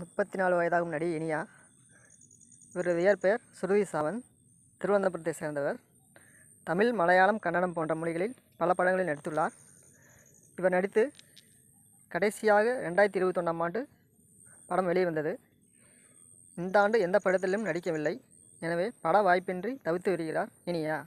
முப்பத்தி நாலு வயதாகும் நடி இனியா இவரது இயற்பெயர் சுருதி சாவந்த் திருவனந்தபுரத்தை சேர்ந்தவர். தமிழ் மலையாளம் கன்னடம் போன்ற மொழிகளில் பல படங்களில் நடித்துள்ளார். இவர் நடித்து கடைசியாக ரெண்டாயிரத்தி இருபத்தொன்னாம் ஆண்டு படம் வெளிவந்தது. இந்த ஆண்டு எந்த படத்திலும் நடிக்கவில்லை. எனவே பட வாய்ப்பின்றி தவித்து வருகிறார் இனியா.